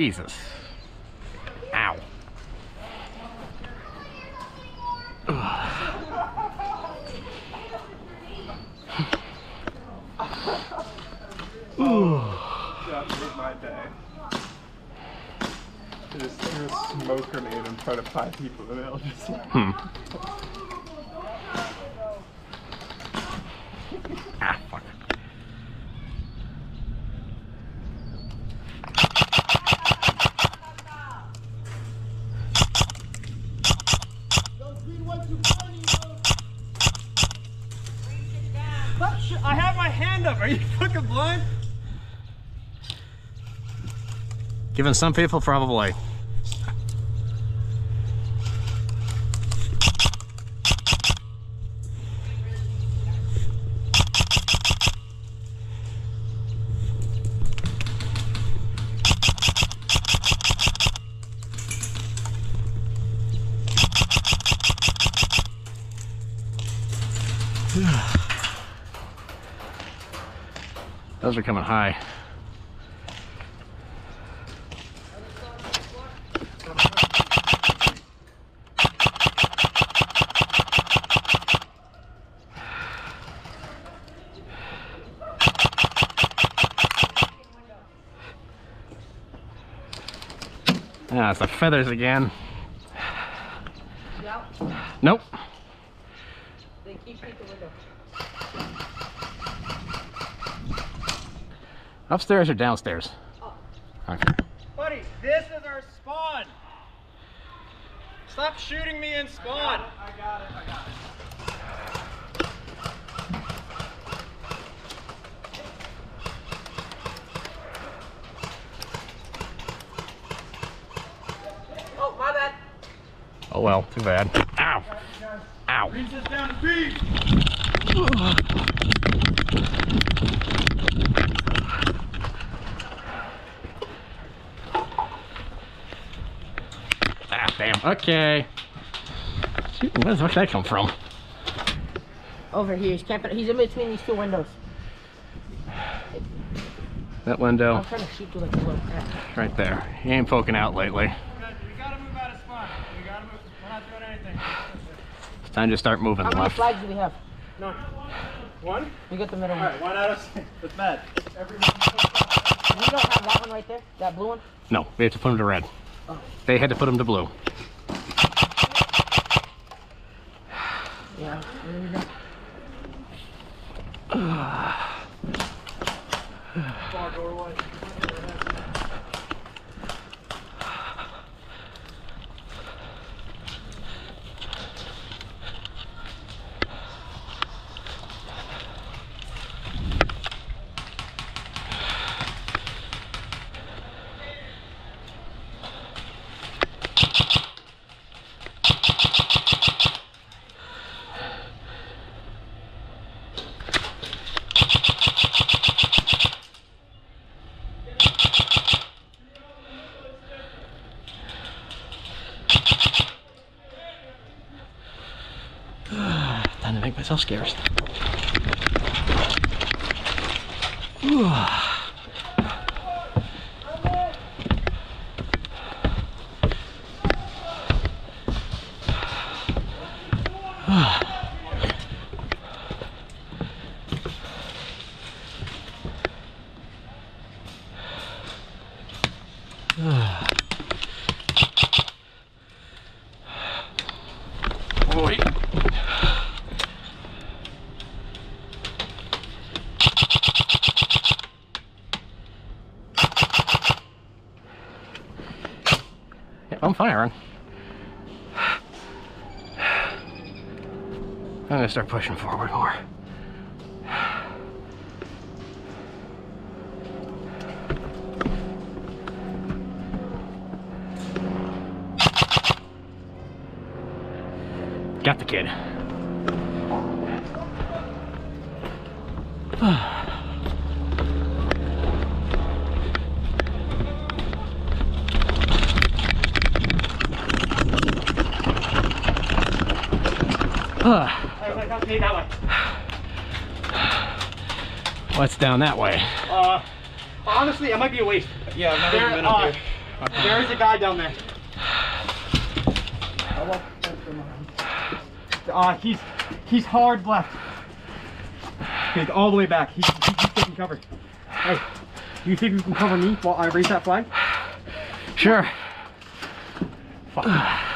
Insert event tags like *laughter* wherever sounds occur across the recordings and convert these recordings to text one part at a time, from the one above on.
Jesus. Ow. That made my day. Just threw a smoke grenade in front of five people and they all just like, Hmm. *laughs* *laughs* Ah, fuck. I have my hand up. Are you fucking blind? Given some people, probably. Those are coming high. Feathers again. Nope. Then keep the window. Upstairs or downstairs? Okay. Buddy, this is our spawn. Stop shooting me in spawn. I got it. I got it. Oh well, too bad. Ow. Ow. Reach this down to B. Ah, damn. Okay. Shoot, where the fuck did that come from? Over here, he's camping. He's in between these two windows. That window I'm trying to shoot through like a little crack. right there. He ain't poking out lately. Good. We gotta move out of spawn. We gotta move. We're not doing anything. It's time to start moving How many left. flags do we have? No. One? We got the middle All one. right, one out of six. That's bad. Everyone. We don't have that one right there. That blue one. No, we have to put them to red. Oh. They had to put them to blue. Yeah. There we go. Far doorway. Time scarce. Oi. Yeah, I'm firing. I'm gonna start pushing forward more. What's down that way? Uh, honestly, it might be a waste. Yeah, I've never There, been up uh, here. There is a guy down there. Uh, he's he's hard left. Okay, all the way back. He's, he's taking cover. Hey, do you think you can cover me while I raise that flag? Sure. Hey,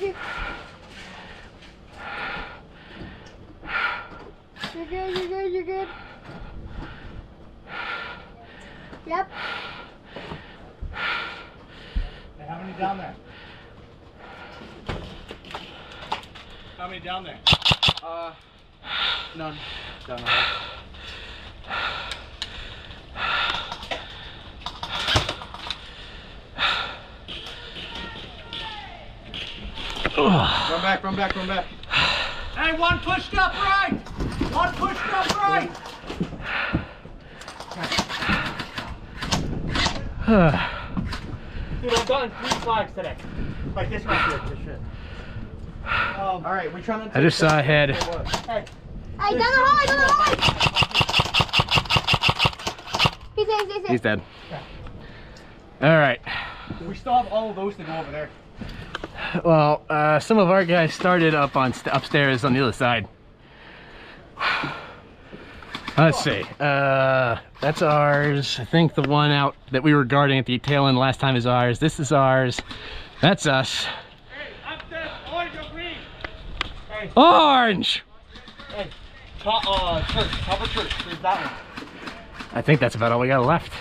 you, I you, I got you. You're good, you're good, you're good. Yep. Hey, how many down there? How many down there? Uh, none. Down the Run back, run back, run back. Hey, one pushed up right. One pushed up right. Dude, I've gotten three flags today. Like this one here. This shit. Um, All right, we're trying to. I just saw a head. hey, Hey, down the hallway, down the hallway! He's in, he's in. He's dead. All right. we still have all of those to go over there. Well, uh, some of our guys started up on st- upstairs on the other side. *sighs* Let's see. Uh, that's ours. I think the one out that we were guarding at the tail end last time is ours. This is ours. That's us. Hey, upstairs, orange or green? Hey, Orange. hey, top, uh, church, top of church. There's that one. I think that's about all we got left.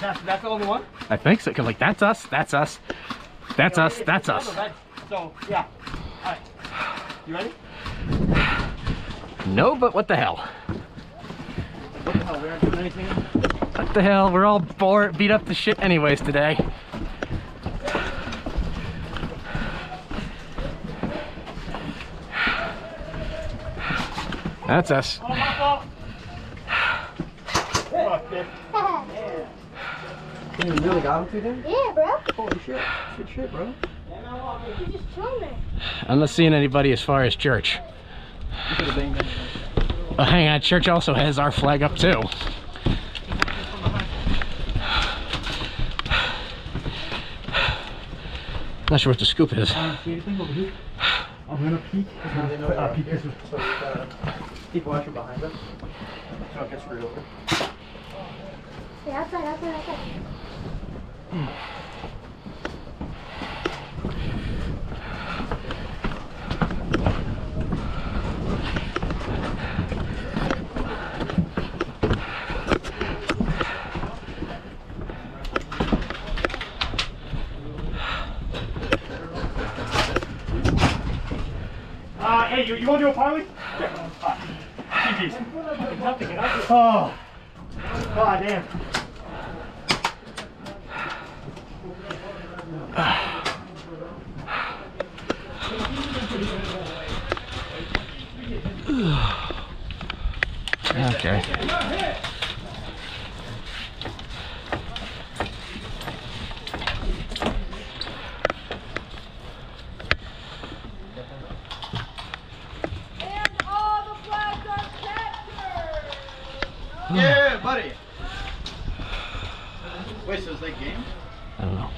That's that's the only one. I think so. 'cause, like that's us. That's us. That's us. That's us. So yeah. All right. You ready? No, but what the hell? What the hell? We aren't doing anything. What the hell? We're all bored, beat up to shit anyways today. That's us. Oh, *laughs* my fault. Fuck, dude. You really got him to them? yeah, bro. Holy shit. Good shit, bro. He's just chilling there. I'm not seeing anybody as far as church. You could have banged him. Oh, hang on, church also has our flag up too. Not sure what the scoop is. Uh, see anything over here? I'm gonna peek. Uh, peek this way. So we gotta keep watching behind us. So it gets screwed over. Yeah, outside, outside, outside. You, you wanna do a parlay? Yeah. GG's. Oh. God damn. Okay. Yeah, buddy. Wait, so is that game? I don't know.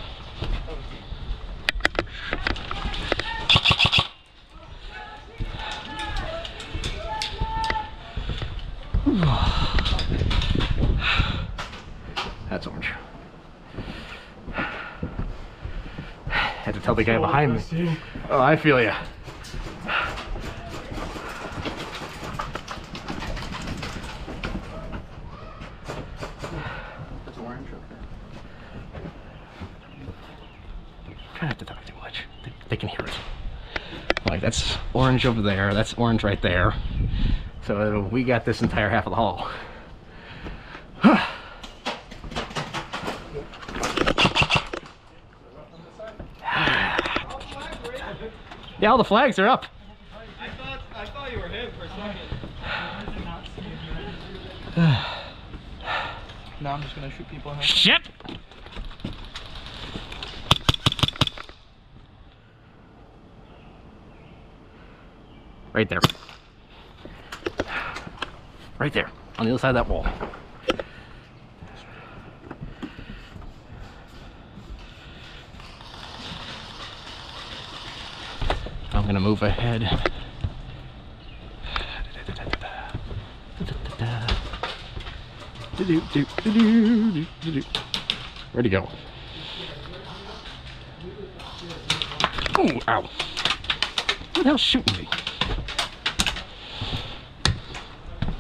That's orange. Had to tell the guy behind me. Oh, I feel ya. That's orange. Try not to talk too much. They, they can hear it. Like that's orange over there. That's orange right there. So we got this entire half of the hall. Yeah, all the flags are up. I thought, I thought you were him for a second. Now I'm just gonna shoot people in the Shit. Right there. Right there, on the other side of that wall. Gonna move ahead. Where'd he go? Ooh, ow. Who the hell's shooting me? *sighs*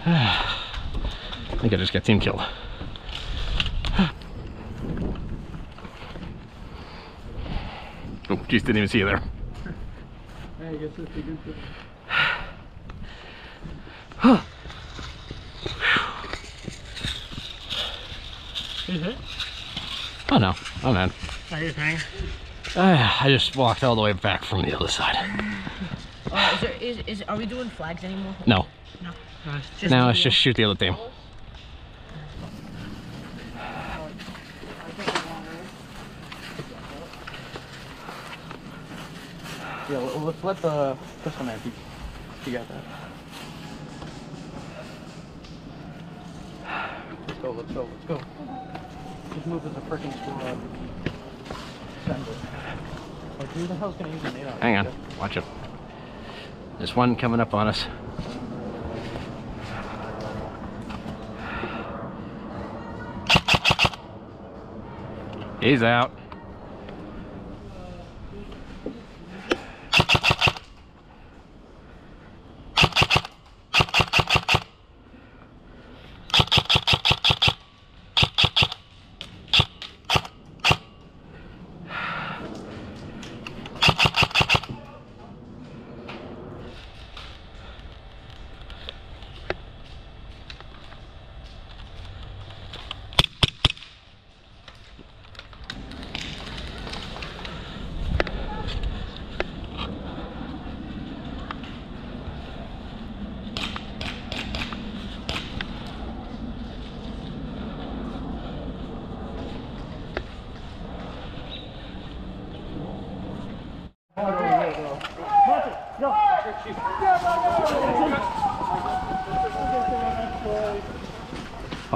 I think I just got team killed. *sighs* Oh, geez, didn't even see you there. I guess that's a good thing. Is it? Oh no, oh man. Are you saying? Uh, I just walked all the way back from the other side. Uh, is there, is, is, are we doing flags anymore? No, Just now let's just shoot the other team. Yeah, let's let the pistol man be. You got that. Let's go, let's go, let's go. Just move as a freaking squad. Send it. Like, who the hell's gonna use a nade on Hang on, watch it. There's one coming up on us. He's out.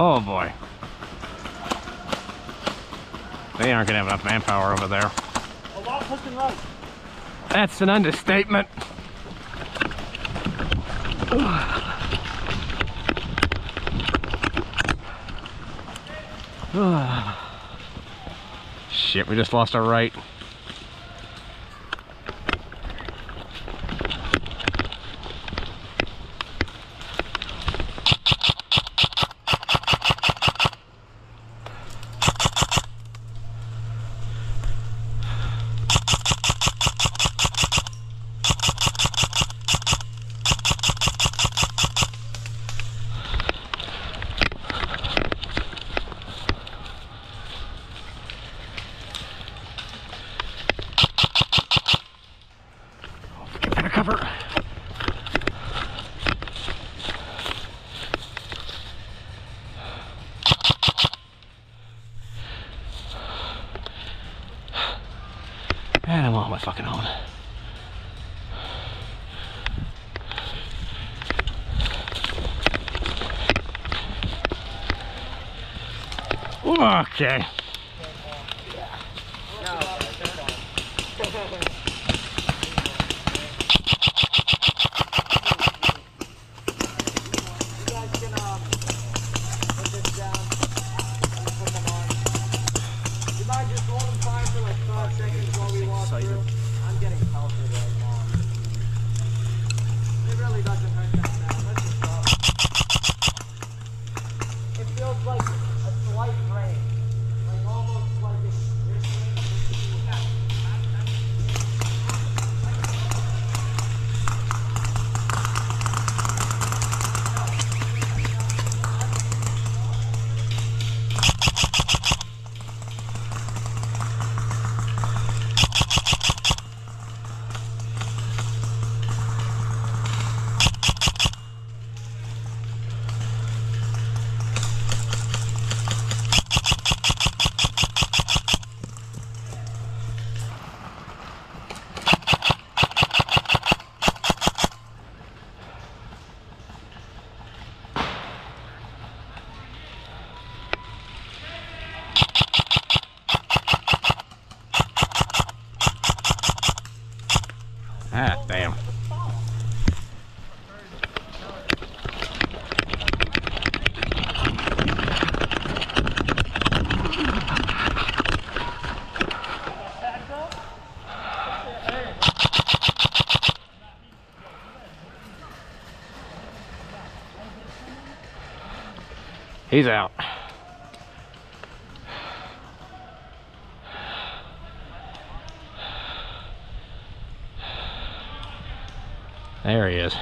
Oh boy. They aren't gonna have enough manpower over there. Right. That's an understatement. *sighs* *sighs* Shit, we just lost our right. Get better cover. And I'm on my fucking own. Okay. It feels like a slight rain. Like He's out. There he is.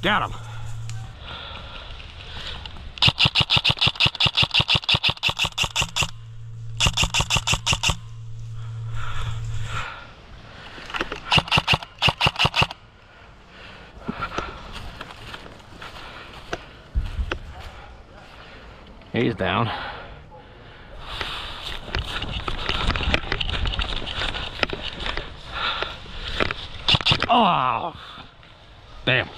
Got him. He's down. Oh, damn.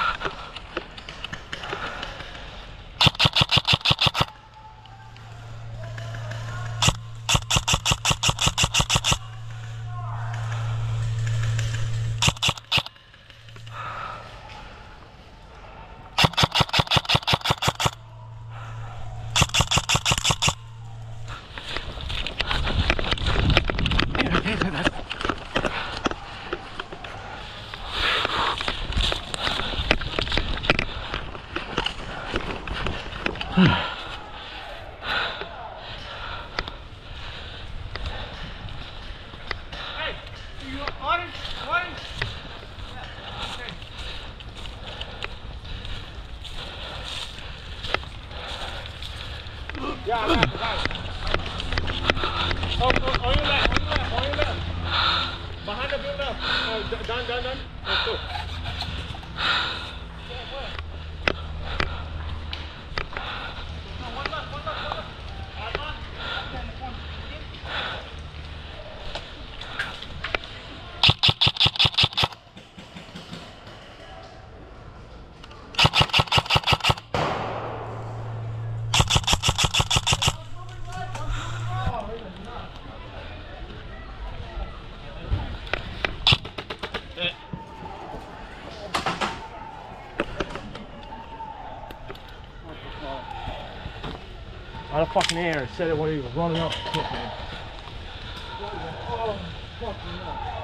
*sighs* done, done, done. Let's go. Out of fucking air. Said it when he was running up. Oh, man.